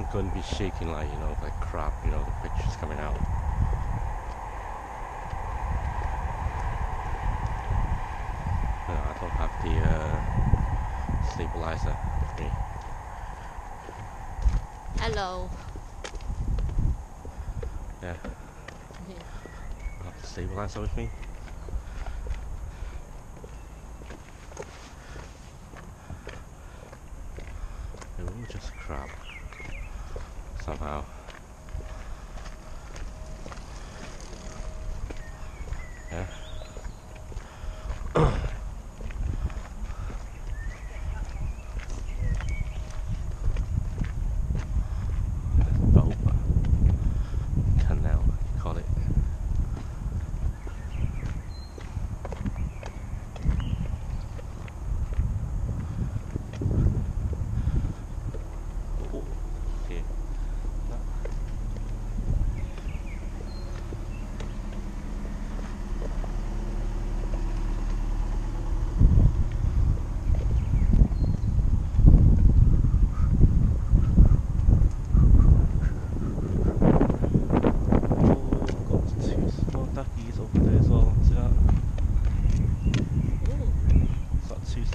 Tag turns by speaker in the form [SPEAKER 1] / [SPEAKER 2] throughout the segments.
[SPEAKER 1] going to be shaking like you know like crap. You know the pictures coming out. No, I don't have the uh, stabilizer with me.
[SPEAKER 2] Hello.
[SPEAKER 1] Yeah, I have the stabilizer with me. Somehow. Yeah.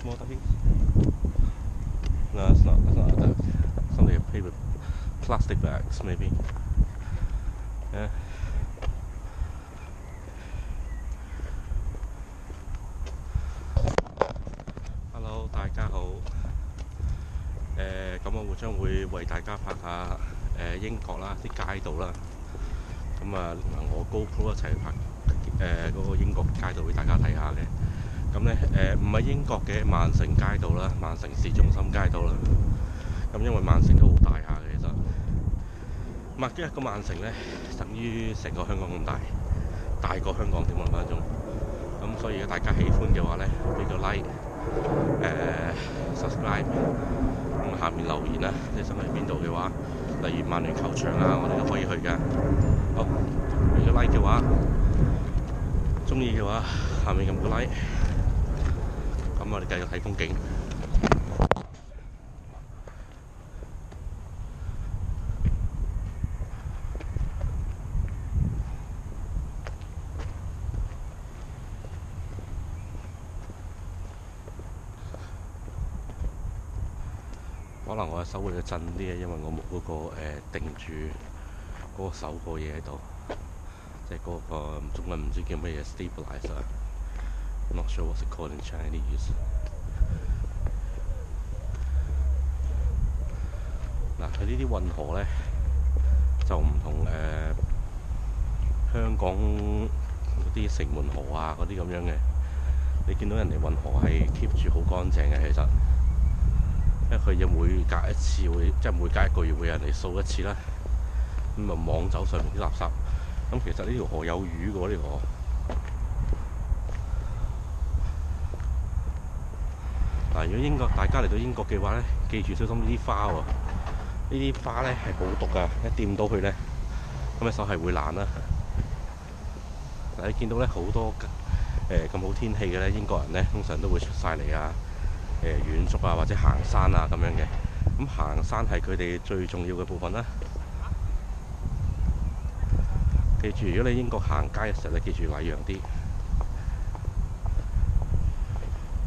[SPEAKER 1] small duckies? No, it's not. It's not a duck. It's only a paper, plastic bags maybe. Yeah. Hello，大家好。诶、咁我会将会为大家拍下诶、英国啦啲街道啦。咁啊，同埋我 GoPro 一齐拍诶嗰、个英国街道俾大家睇下嘅。 咁咧誒唔係英國嘅曼城街道啦，曼城市中心街道啦。咁因為曼城都好大下嘅其實，咁啊一個曼城咧等於成個香港咁大，大過香港添啊分分鐘。咁所以大家喜歡嘅話咧，俾個 like 誒、subscribe，咁下面留言啦，你想去邊度嘅話，例如曼聯球場啊，我哋都可以去㗎。好，俾個 like 嘅話，中意嘅話，下面撳個 like。咁我哋繼續睇風景。可能我嘅手會震啲嘅，因為我冇嗰、個、呃、定住嗰個手個嘢喺度，即係嗰個中文唔知叫乜嘢 stabilizer。I'm not sure what's it called in Chinese。嗱，佢呢啲運河咧就唔同誒、香港嗰啲城門河啊嗰啲咁樣嘅，你見到人哋運河係 keep 住好乾淨嘅，其實。因為佢要每隔一次會，即係每隔一個月會有人嚟掃一次啦。咁啊網走上面啲垃圾。咁其實呢條河有魚嘅喎，呢條嗱，如果英國大家嚟到英國嘅話咧，記住小心呢啲花喎。呢啲花咧係好毒㗎，一掂到佢咧，咁嘅手係會爛啦。嗱，你見到咧好多誒咁好天氣嘅咧，英國人咧通常都會出晒嚟啊。誒遠足啊，或者行山啊咁樣嘅。咁行山係佢哋最重要嘅部分啦。記住，如果你英國行街嘅時候咧，記住禮讓啲。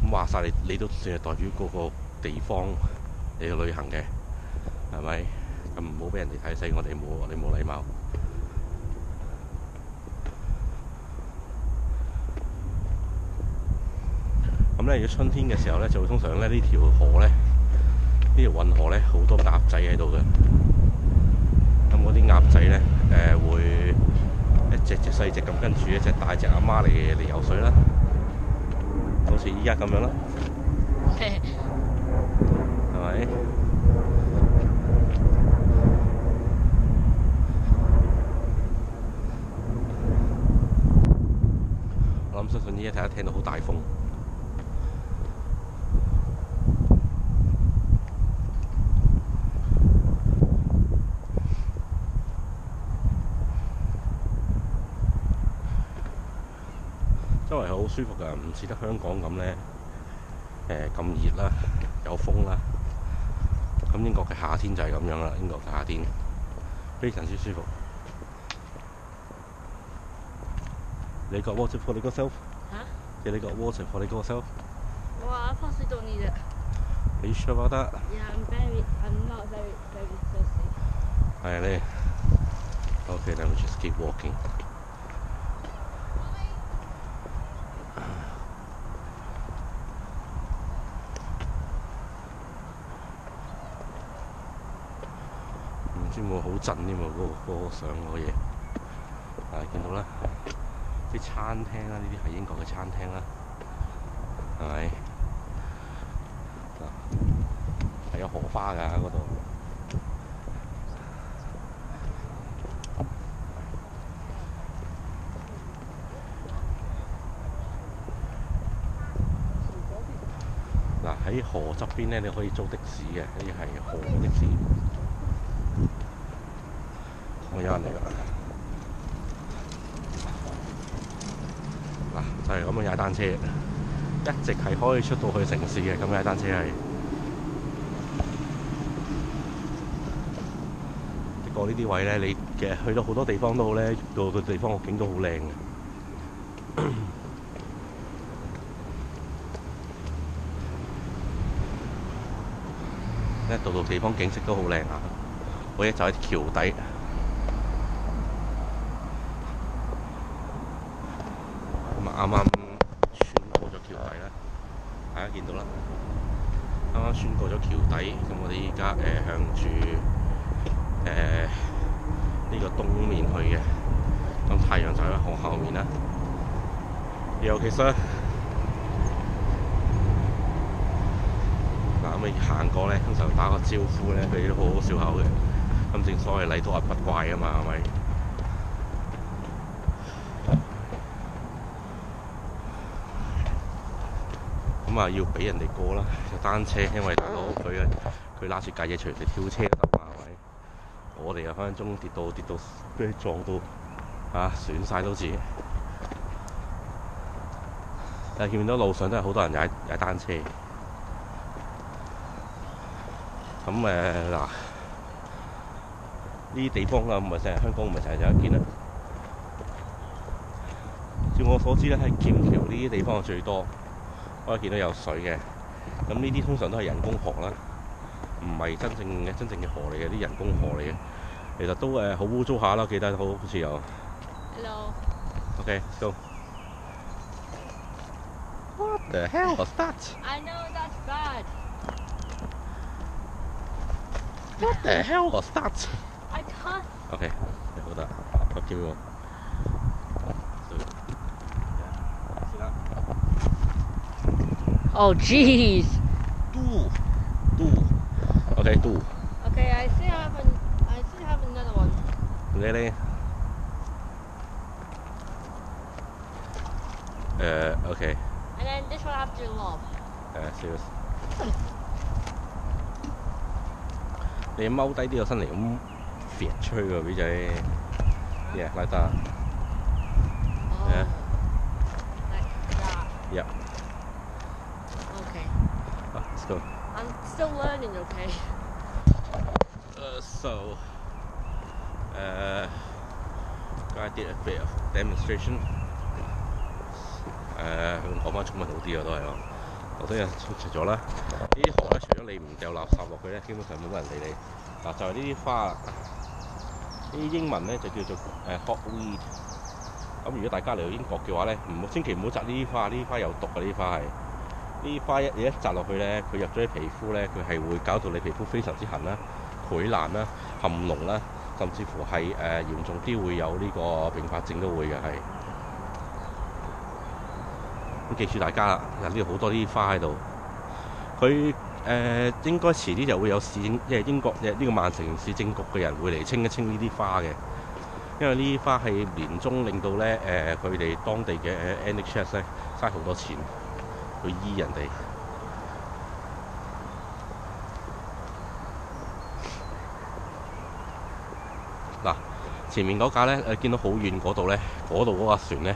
[SPEAKER 1] 咁話晒你，你都算係代表嗰個地方你去旅行嘅，係咪？咁唔好俾人哋睇死我哋冇，你冇禮貌。咁咧，如果春天嘅時候咧，就會通常咧呢條河咧，呢條運河咧好多鴨仔喺度嘅。咁嗰啲鴨仔咧，誒、會一隻隻細只咁跟住一隻大隻阿媽嚟嚟游水啦，好似依家咁樣啦，係咪？我諗相信依家睇一聽到好大風。好舒服㗎，唔似得香港咁咧，誒、咁熱啦，有風啦，咁英國嘅夏天就係咁樣啦，英國嘅夏天非常之舒服。你 got water for yourself？
[SPEAKER 2] 嚇？
[SPEAKER 1] 你 got water for yourself？
[SPEAKER 2] 我 I possibly don't need it.
[SPEAKER 1] You sure about
[SPEAKER 2] that？Yeah, I'm very, I'm not very, very thirsty.
[SPEAKER 1] 係你。Okay, then we just keep walking. 唔知會唔會好震添喎，嗰、個嗰、個上嗰個嘢。啊，見到啦，啲餐廳啦，呢啲係英國嘅餐廳啦，係咪？係有荷花㗎嗰度。嗱喺河側邊咧，你可以租的士嘅，呢啲係河的士。我有人嚟㗎。嗱，就係咁樣踩單車，一直係可以出到去城市嘅，咁踩單車係。過呢啲位咧，你嘅去到好多地方都好咧，個個地方個景都好靚嘅。咧度度地方景色都好靚啊！我一就喺橋底，咁啊啱啱穿過咗橋底啦，大家見到啦，啱啱穿過咗橋底，咁我哋依家誒向住誒呢個東面去嘅，咁太陽就喺河後面啦。嗱咁你行過咧，通常打個招呼咧，佢都好好笑口嘅。咁正所謂禮多不怪啊嘛，係咪？咁啊，要俾人哋過啦，就單車，因為大佬佢嘅佢拉住架嘢隨時跳車得嘛，係咪？我哋又分分鐘跌到跌到俾撞到啊，損晒都似。但係見到路上都係好多人踩踩單車。咁誒嗱，呢啲地方啊，唔係成日香港唔係成日有一見啦。照我所知咧，喺劍橋呢啲地方最多，可以見到有水嘅。咁呢啲通常都係人工河啦，唔係真正嘅真正嘅河嚟嘅，啲人工河嚟嘅。其實都誒好污糟下啦，記得好好似有。
[SPEAKER 2] Hello.
[SPEAKER 1] OK，let's go。What the hell was that?
[SPEAKER 2] I know that's bad.
[SPEAKER 1] What the hell was that?
[SPEAKER 2] I can't.
[SPEAKER 1] OK，好得，我叫我。是啦。
[SPEAKER 2] Oh jeez.
[SPEAKER 1] Do do OK do
[SPEAKER 2] Okay, I still have an, I still have another one.
[SPEAKER 1] 你咧？誒 OK
[SPEAKER 2] And then this one after love.
[SPEAKER 1] 诶 serious。你踎低啲个身嚟咁揈出去喎，表仔。Yeah，like that。
[SPEAKER 2] Oh.
[SPEAKER 1] Yeah.
[SPEAKER 2] Like that.
[SPEAKER 1] Yeah.
[SPEAKER 2] Okay.
[SPEAKER 1] Ah, let's go.
[SPEAKER 2] I'm still learning, okay?
[SPEAKER 1] Uh, so, uh, I did a bit of demonstration. 講翻中文好啲啊，都係咯。頭先又除咗啦，呢啲河咧，除咗你唔掉垃圾落去咧，基本上冇乜人理你。嗱，就係呢啲花，呢啲英文咧就叫做誒 hot weed。咁如果大家嚟到英國嘅話咧，唔好千祈唔好摘呢啲花，呢啲花有毒啊！呢啲花係。呢啲花一你一摘落去咧，佢入咗啲皮膚咧，佢係會搞到你皮膚非常之痕啦、潰爛啦、含膿啦，甚至乎係誒、呃、嚴重啲會有呢個併發症都會嘅係。記住大家啦，嗱呢度好多啲花喺度，佢誒、呃、應該遲啲就會有市政，即係英國嘅呢個曼城市政局嘅人會嚟清一清呢啲花嘅，因為呢啲花係年中令到咧誒佢哋當地嘅 NHS 咧嘥好多錢。去醫人哋。嗱，前面嗰架咧，誒見到好遠嗰度咧，嗰度嗰架船咧，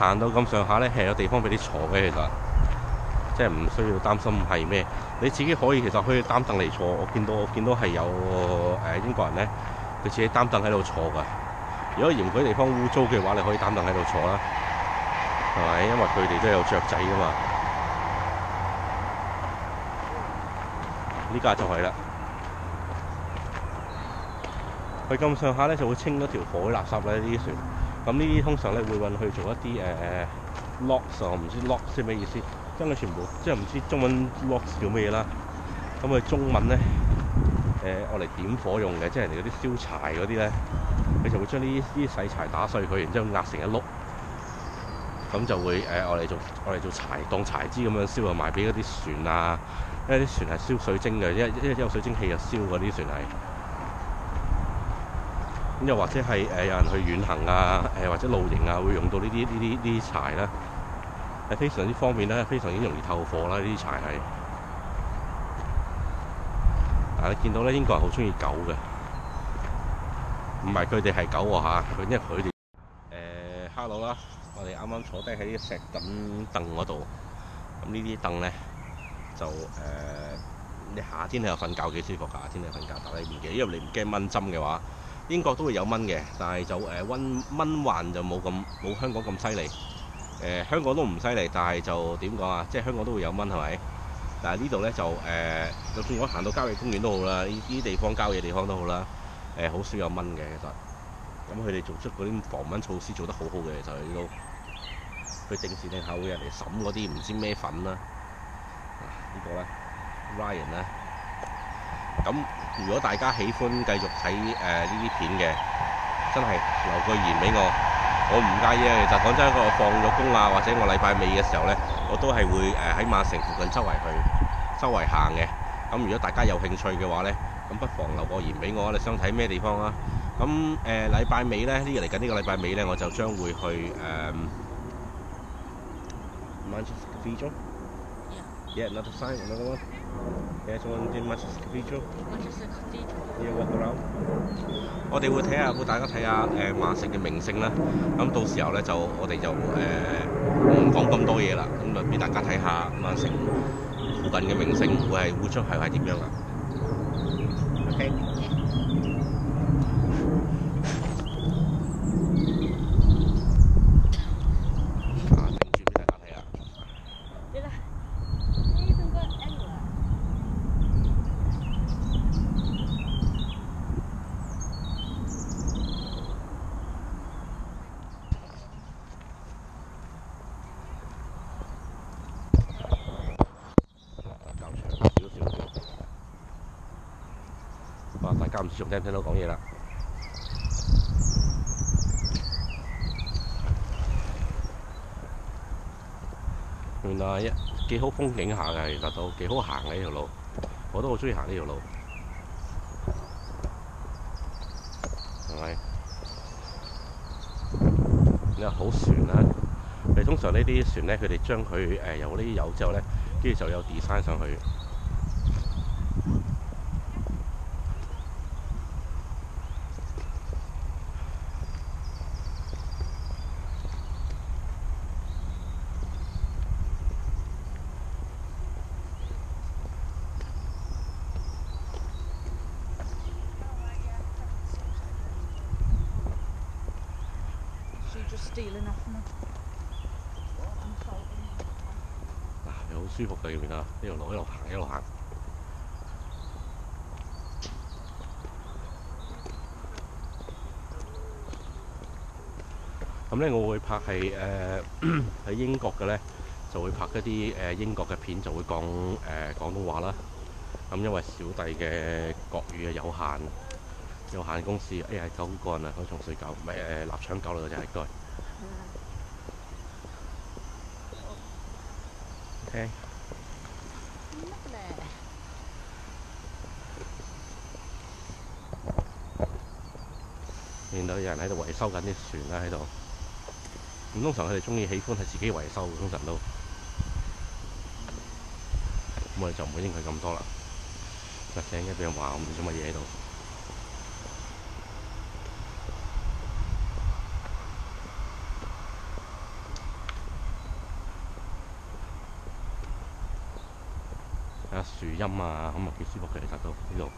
[SPEAKER 1] 行到咁上下咧，係有地方俾你坐嘅，其實即係唔需要擔心係咩。你自己可以其實可以擔凳嚟坐。我見到我見到係有誒、英國人咧，佢自己擔凳喺度坐㗎。如果嫌嗰啲地方污糟嘅話，你可以擔凳喺度坐啦，係咪？因為佢哋都有雀仔㗎嘛。呢架就係啦。佢咁上下咧就會清咗條海垃圾咧，呢啲船。咁呢啲通常咧會運去做一啲誒、呃、locks 我唔知 lock 即係咩意思，將佢全部即係唔知中文 lock 叫咩嘢啦。咁佢中文咧誒我嚟點火用嘅，即係人哋嗰啲燒柴嗰啲咧，佢就會將呢啲啲細柴打碎佢，然之後壓成一碌，咁就會誒我嚟做我嚟做柴當柴枝咁樣燒，啊賣俾嗰啲船啊。因為啲船係燒水晶嘅，因為因為有水蒸氣就燒嗰啲船係。咁又或者係誒有人去遠行啊，誒或者露營啊，會用到呢啲呢啲呢啲柴啦，係非常之方便啦，非常之容易透火啦，呢啲柴係。但係你見到咧，英國人好中意狗嘅，唔係佢哋係狗喎嚇，佢因為佢哋誒 hello 啦，我哋啱啱坐低喺啲石凳凳嗰度，咁呢啲凳咧就誒、你夏天你又瞓覺幾舒服㗎，夏天你瞓覺但係你唔驚，因為你唔驚蚊針嘅話。英國都會有蚊嘅，但係就誒蚊蚊患就冇咁冇香港咁犀利。誒、香港都唔犀利，但係就點講啊？即係香港都會有蚊係咪？但係呢度咧就誒、就算我行到郊野公園都好啦，呢啲地方郊野地方都好啦。誒、好少有蚊嘅其實。咁佢哋做出嗰啲防蚊措施做得好好嘅，就係呢度。佢定時定候會有人嚟審嗰啲唔知咩粉啦。啊這個、呢個咧，Ryan 咧。咁如果大家喜歡繼續睇誒呢啲片嘅，真係留個言俾我，我唔介意啊。其實講真，我放咗工啊，或者我禮拜尾嘅時候呢，我都係會誒喺曼城附近周圍去周圍行嘅。咁如果大家有興趣嘅話呢，咁不妨留個言俾我，你想睇咩地方啊？咁誒禮拜尾呢，呢個嚟緊呢個禮拜尾呢，我就將會去誒。Manchester Cathedral。Yeah, another sign, another one. Yeah, so in Manchester Cathedral.
[SPEAKER 2] Manchester Cathedral.
[SPEAKER 1] Yeah, walk around. 我哋會睇下，會大家睇下誒曼城嘅明星啦。咁到時候咧就我哋就誒唔講咁多嘢啦，咁就俾大家睇下曼城附近嘅明星會係會出係係點樣啦？OK。啊，定住俾大家睇下。
[SPEAKER 2] Did I? Did I even go anywhere?
[SPEAKER 1] 較長少少嘅。哇！大家唔知仲聽唔聽到講嘢啦？原來一幾好風景下嘅，其實都幾好行嘅呢條路，我都好中意行呢條路，係咪？你話好船啦、你通常呢啲船咧，佢哋將佢誒有呢啲油之後咧，跟住就有 design 上去。
[SPEAKER 2] So you're just stealing off me? I'm folding.
[SPEAKER 1] 嗱，你好舒服嘅見唔見啊？呢條路一路行一路行。咁咧，我會拍係誒喺英國嘅咧，就會拍一啲誒、英國嘅片，就會講誒、呃、廣東話啦。咁因為小弟嘅國語係有限，有限公司，哎呀狗乾啊，嗰重水狗，唔係誒臘腸狗嚟嘅係應該。OK。見到有人喺度維修緊啲船啦喺度。咁通常佢哋中意喜歡係自己維修，通常都。咁我哋就唔會應佢咁多啦。一陣間俾人話我唔知做乜嘢喺度。睇下樹蔭啊，咁啊幾舒服嘅，其實都呢度。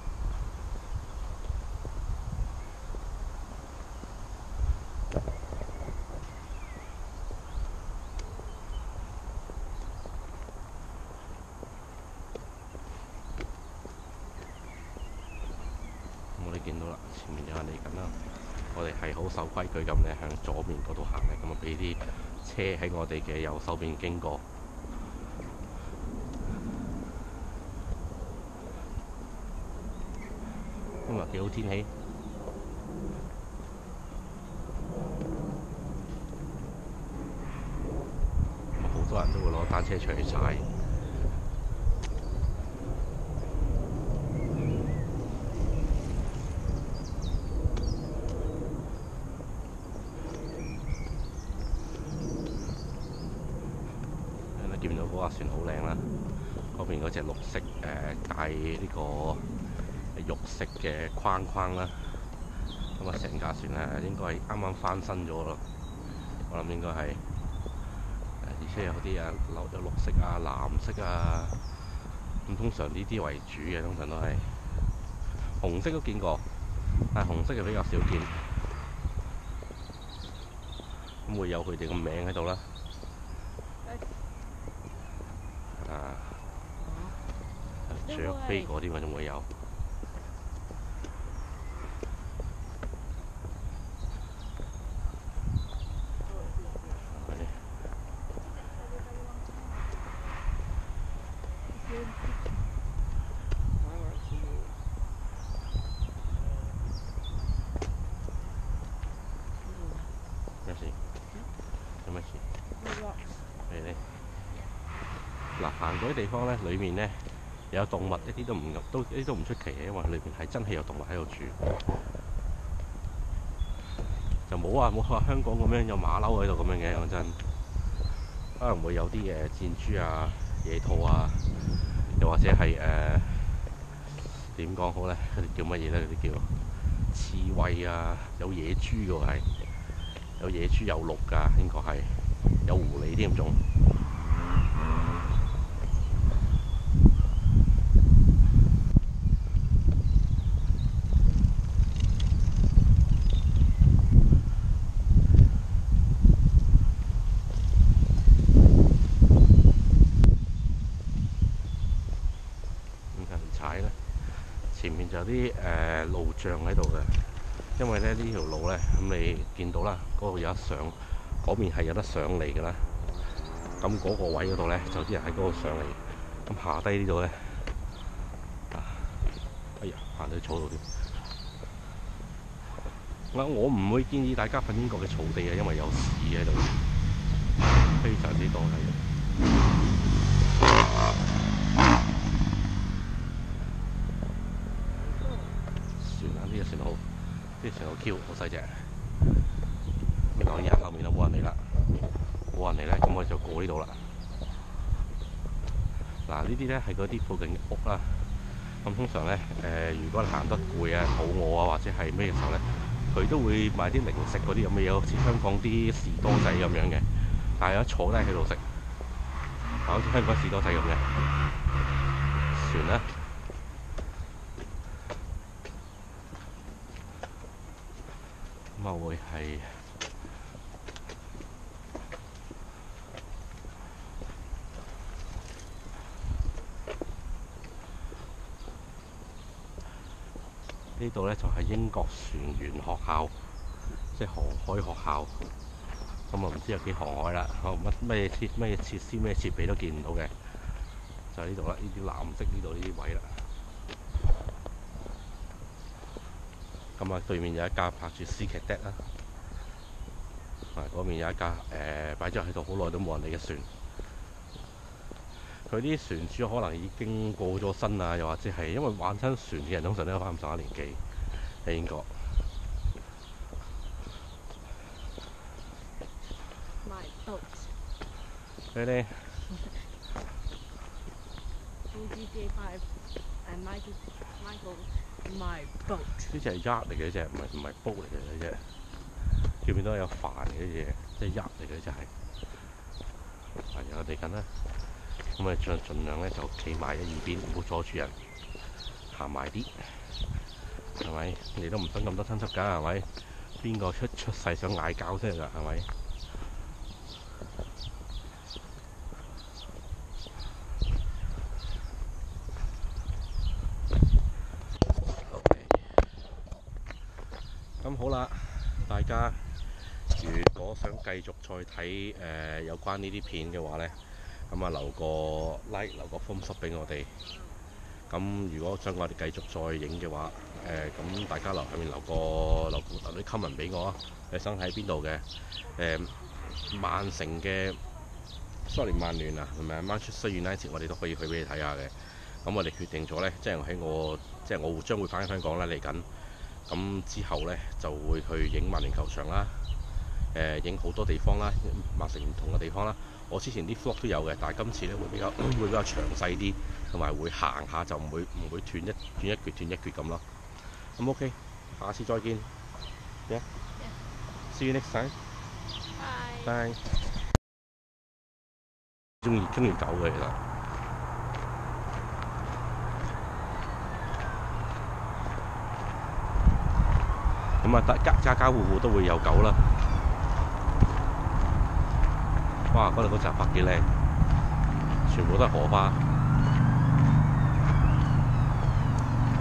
[SPEAKER 1] 我哋見到啦，前面有人嚟緊啦。我哋佢咁咧，向左面嗰度行咧，咁啊俾啲車喺我哋嘅右手邊經過。今日幾好天氣，好多人都會攞單車出去踩。你見到嗰架船好靚啦，嗰邊嗰隻綠色誒、呃、帶呢個肉色嘅框框啦，咁啊成架船咧應該係啱啱翻新咗咯，我諗應該係，而且有啲啊綠有綠色啊、藍色啊，咁通常呢啲為主嘅，通常都係。紅色都見過，但係紅色就比較少見，咁會有佢哋個名喺度啦。啊，雀飛嗰啲咪仲會有。咩事？有咩事
[SPEAKER 2] ？The rocks.
[SPEAKER 1] 係咧。嗱，行嗰啲地方咧，裏面咧有動物，一啲都唔都一啲都唔出奇嘅，因為裏邊係真係有動物喺度住，就冇話冇話香港咁樣有馬騮喺度咁樣嘅，講真，可能會有啲誒箭豬啊、野兔啊，又或者係誒點講好咧？嗰啲叫乜嘢咧？嗰啲叫刺猬啊，有野豬嘅係，有野豬有鹿㗎，應該係有狐狸添仲。咁近踩咧，前面有啲誒、路障喺度嘅，因為咧呢條路咧，咁你見到啦，嗰度有得上，嗰邊係有得上嚟嘅啦。咁嗰個位嗰度咧，就啲人喺嗰度上嚟，咁下低呢度咧，啊，哎呀，行到草度添。我我唔會建議大家瞓英國嘅草地啊，因為有屎喺度，非常之多喺度。船啊，呢、個船好，呢、個船好 Q，好細隻。咁當然後面就冇人嚟啦，冇人嚟咧，咁我就過呢度啦。嗱，呢啲咧係嗰啲附近嘅屋啦。咁通常咧，誒、如果行得攰啊、肚餓啊，或者係咩嘅時候咧，佢都會買啲零食嗰啲咁嘅嘢，好似香港啲士多仔咁樣嘅。但係一坐低喺度食，好似香港士多仔咁嘅船啦。咁啊會係呢度咧就係英國船員學校，即係航海學校。咁啊唔知有幾航海啦，哦乜咩設咩設施咩設備都見唔到嘅，就係呢度啦，呢啲藍色呢度呢啲位啦。咁啊，對面有一架拍住《C 劇 deck》啦，嗱，嗰面有一架誒擺咗喺度好耐都冇人嚟嘅船，佢啲船主可能已經過咗身啊，又或者係因為玩親船嘅人通常都係翻唔曬年紀喺英國。
[SPEAKER 2] Ready。
[SPEAKER 1] 呢只係 yacht 嚟嘅，呢只唔系唔系 boat 嚟嘅呢只。見唔見到有帆嘅呢嘢，即系鸭嚟嘅就係。係我哋緊啦，咁啊尽尽量咧就企埋一邊，唔好阻住人，行埋啲，系咪？你都唔想咁多亲戚噶，系咪？边个出出世想嗌交先噶，系咪？咁好啦，大家如果想繼續再睇誒、有關呢啲片嘅話呢，咁啊留個 like 留個 thumbs up 俾我哋。咁如果想我哋繼續再影嘅話，誒、咁大家留下面留個留留啲 comment 俾我啊！你想喺邊度嘅？誒、曼城嘅 sorry 曼聯啊，同埋 Manchester United 我哋都可以去俾你睇下嘅。咁我哋決定咗呢，即係喺我即係我將會翻香港啦嚟緊。咁之後呢，就會去影曼聯球場啦，誒影好多地方啦，曼城唔同嘅地方啦。我之前啲 vlog 都有嘅，但係今次咧會比較 會比較詳細啲，同埋會行下就唔會唔會斷一斷一橛斷一橛咁咯。咁 OK，下次再見。Yeah. See you next time.
[SPEAKER 2] Bye.
[SPEAKER 1] Bye. 中意中意狗嘅其實。咁啊，家家家户户都會有狗啦。哇！嗰度嗰扎花幾靚，全部都係荷花。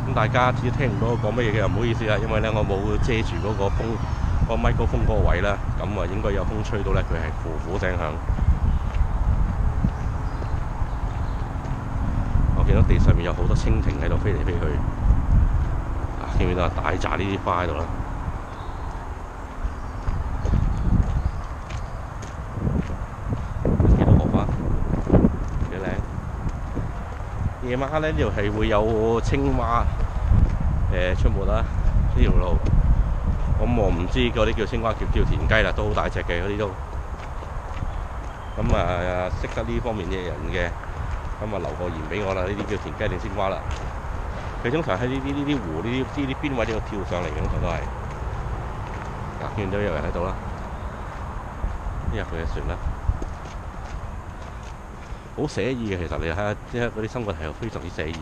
[SPEAKER 1] 咁大家只聽唔到我講乜嘢嘅，唔好意思啊，因為咧我冇遮住嗰個風，嗰、個咪高峰嗰個位啦。咁啊，應該有風吹到咧，佢係呼呼聲響。我見到地上面有好多蜻蜓喺度飛嚟飛去，啊，見唔見到啊？大扎呢啲花喺度啦。幾多荷花，幾靚。夜晚黑咧，呢度係會有青蛙誒、出没啦，呢條路。咁我唔知嗰啲叫青蛙叫叫田雞啦，都好大隻嘅嗰啲都。咁啊，識得呢方面嘅人嘅，咁啊留個言俾我啦。呢啲叫田雞定青蛙啦。佢通常喺呢啲呢啲湖呢啲呢啲邊位呢度跳上嚟嘅，通常都係。嗱，見到有人喺度啦，呢入佢嘅船啦。好寫意嘅，其實你睇下，即係嗰啲生活係非常之寫意。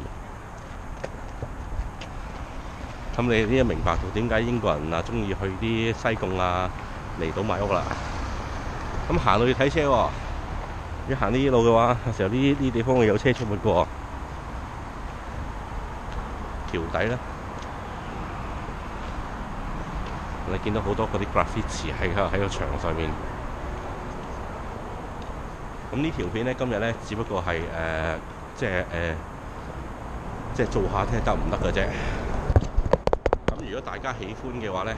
[SPEAKER 1] 咁你呢一明白到點解英國人啊中意去啲西貢啊離島買屋啦？咁行路要睇車喎、要行呢啲路嘅話，有時候呢啲地方會有車出沒過。橋底咧，你見到好多嗰啲 graffiti 喺個喺個牆上面。咁呢條片咧，今日咧只不過係誒、即係誒、即係做下睇得唔得嘅啫。咁如果大家喜歡嘅話咧，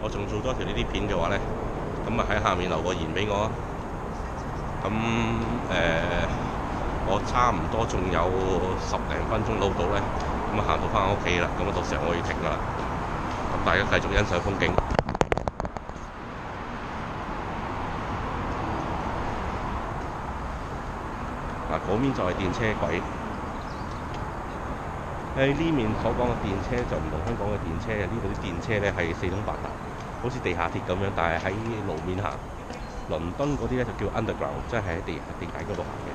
[SPEAKER 1] 我仲做多條呢啲片嘅話咧，咁啊喺下面留個言俾我啊。咁誒、我差唔多仲有十零分鐘到到咧，咁啊行到翻屋企啦。咁啊到時候我要停噶啦。咁大家繼續欣賞風景。嗱，嗰邊就係電車軌。喺呢面所講嘅電車就唔同香港嘅電車嘅，呢度啲電車咧係四通八達，好似地下鐵咁樣，但係喺路面行。倫敦嗰啲咧就叫 underground，即係喺地地底嗰度行嘅。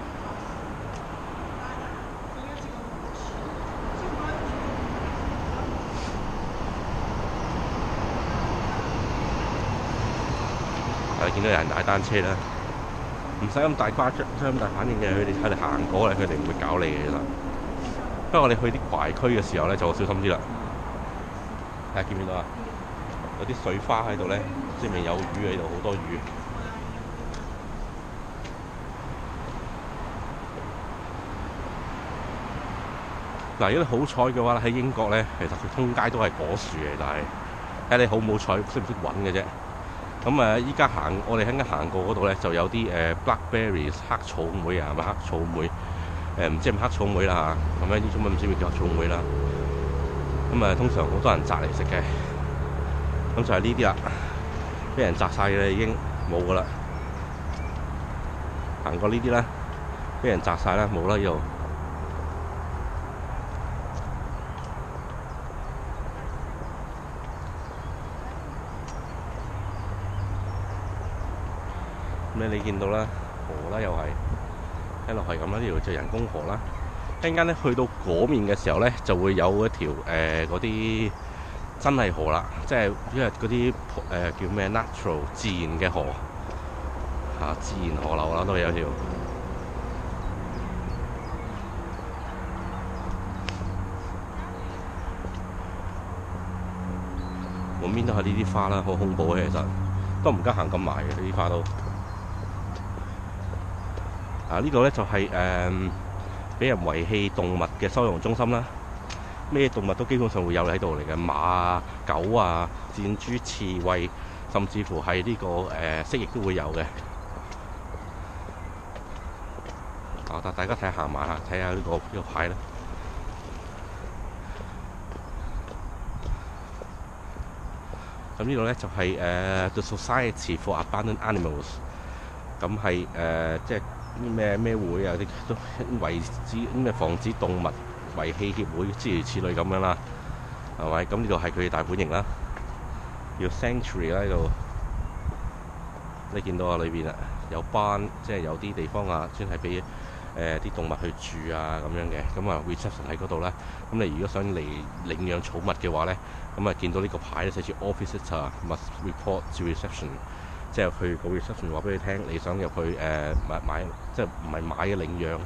[SPEAKER 1] 係見到有人踩單車啦，唔使咁大誇張，咁大反應嘅，佢哋喺度行過咧，佢哋唔會搞你嘅其實。不過我哋去啲怪區嘅時候咧，就小心啲啦。睇下見唔見到啊？有啲水花喺度咧，證明有魚喺度，好多魚。嗱，如果你好彩嘅話咧，喺英國咧，其實佢通街都係果樹嘅，但係睇你好唔好彩，識唔識揾嘅啫。咁誒，依家行我哋喺啱行過嗰度咧，就有啲誒 blackberries 黑草莓啊，係咪黑草莓？誒唔知係咪黑草莓啦嚇，咁樣呢種乜唔知叫黑草莓啦。咁誒，通常好多人摘嚟食嘅，咁就係呢啲啦，俾人摘晒嘅，已經冇噶啦。行過呢啲啦，俾人摘晒啦，冇啦呢度。咁你見到啦，河啦又係一路係咁啦，呢條就人工河啦。一陣間咧去到嗰面嘅時候咧，就會有一條誒嗰啲真係河啦，即係因為嗰啲誒叫咩 natural 自然嘅河嚇、自然河流啦都係有條。滿邊都係呢啲花啦，好恐怖嘅其實，都唔敢行咁埋嘅呢啲花都。啊！呢度咧就係誒俾人遺棄動物嘅收容中心啦。咩動物都基本上會有喺度嚟嘅，馬啊、狗啊、箭豬、刺蝟，甚至乎係呢、這個誒蜥蜴都會有嘅。啊！但大家睇下行埋下，睇下呢個呢、這個牌咧。咁呢度咧就係、是、誒、The Society for Abandoned Animals。咁係誒即係。咩咩會啊？啲都維止咩防止動物遺棄協會之如此類咁樣啦，係咪？咁呢度係佢嘅大本營啦，叫 Sanctuary 啦呢度。你見到啊，裏邊啊有班，即係有啲地方啊，專係俾誒啲動物去住啊咁樣嘅。咁啊，reception 喺嗰度啦。咁你如果想嚟領養寵物嘅話咧，咁啊見到呢個牌咧寫住 Officer must report to reception。即係去個 reception 話俾你聽，你想入去誒、呃、買買，即係唔係買嘅領養。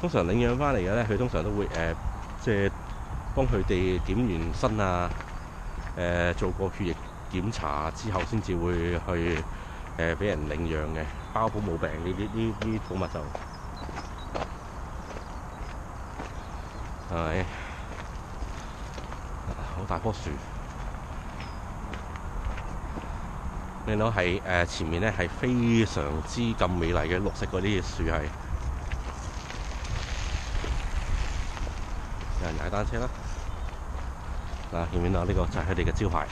[SPEAKER 1] 通常領養翻嚟嘅咧，佢通常都會誒、呃，即係幫佢哋檢完身啊，誒、呃、做過血液檢查之後，先至會去誒俾、呃、人領養嘅。包保冇病呢啲呢啲寵物就係好大棵樹。見到係誒前面咧係非常之咁美麗嘅綠色嗰啲樹係，有人踩單車啦。嗱，見唔見到呢個就係佢哋嘅招牌。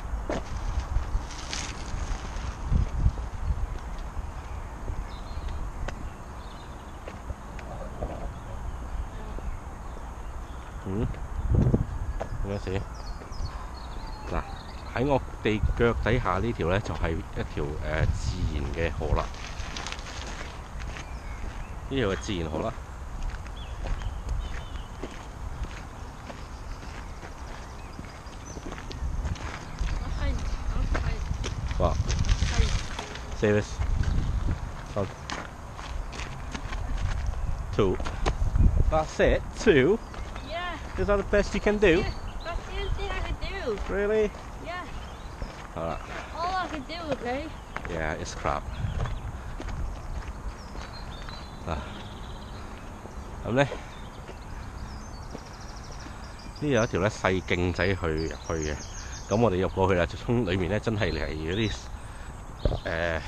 [SPEAKER 1] 嗯？咩事？嗱。喺我哋腳底下呢條呢，就係一條誒自然嘅河啦。呢條係自然河啦。哇！Service two. That's it. Two.
[SPEAKER 2] Yeah.
[SPEAKER 1] Is that the best you can do?
[SPEAKER 2] Yeah, that's the only thing I can do.
[SPEAKER 1] Really?
[SPEAKER 2] Yeah.
[SPEAKER 1] 好啦。
[SPEAKER 2] All I can do, okay?
[SPEAKER 1] Yeah, it's crap。嗱，咁咧呢有一條咧細徑仔去入去嘅，咁我哋入過去啦，就衝裏面咧真係嚟嗰啲誒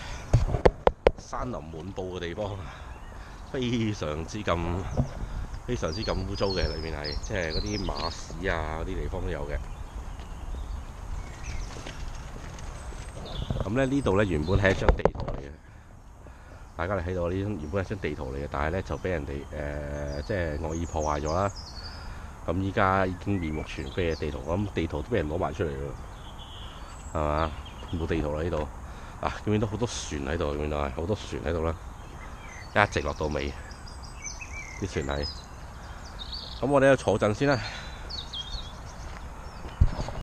[SPEAKER 1] 山林滿布嘅地方，非常之咁非常之咁污糟嘅，裏面係即係嗰啲馬屎啊嗰啲地方都有嘅。咁咧呢度咧原本係一張地圖嚟嘅，大家嚟睇到呢張原本係一張地圖嚟嘅，但係咧就俾人哋誒、即係惡意破壞咗啦。咁依家已經面目全非嘅地圖，咁地圖都俾人攞埋出嚟咯，係嘛？冇地圖啦呢度，啊見到好多船喺度，原來好多船喺度啦，一直落到尾啲船係。咁我哋去坐陣先啦。